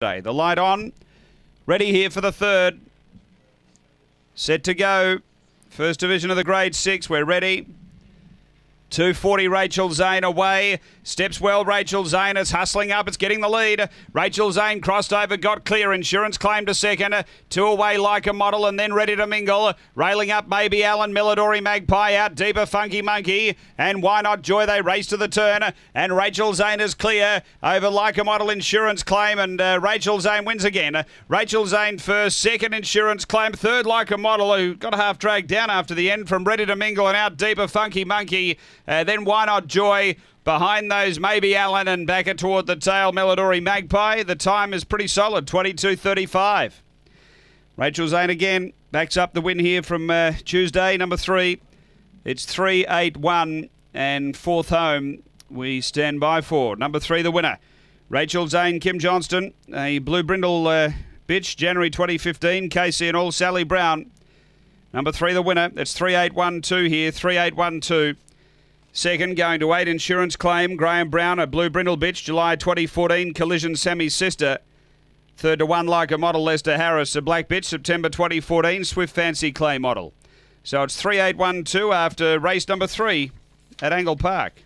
Day. The light on. Ready here for the third. Set to go. First division of the grade six. We're ready. 240 Rachel Zane away. Steps well, Rachel Zane. It's hustling up. It's getting the lead. Rachel Zane crossed over, got clear. Insurance claim to second. Two away like a model and then ready to mingle. Railing up maybe Alan Milladori Magpie out deeper Funky Monkey. And why not Joy? They race to the turn. And Rachel Zane is clear over like a model insurance claim. And uh, Rachel Zane wins again. Rachel Zane first, second insurance claim, third like a model who got half dragged down after the end from ready to mingle and out deeper Funky Monkey. Uh, then why not Joy? Behind those, maybe Allen and back it toward the tail, Melodori Magpie. The time is pretty solid, 22.35. Rachel Zane again backs up the win here from uh, Tuesday, number three. It's 3-8-1 and fourth home we stand by for. Number three, the winner. Rachel Zane, Kim Johnston, a Blue Brindle uh, bitch, January 2015, Casey and all, Sally Brown. Number three, the winner. It's 3812 here, 3812. Second, going to eight insurance claim, Graham Brown, a Blue Brindle bitch, July 2014, collision Sammy's sister. Third to one like a model, Lester Harris, a black bitch, September 2014, Swift Fancy clay model. So it's 3812 after race number three at Angle Park.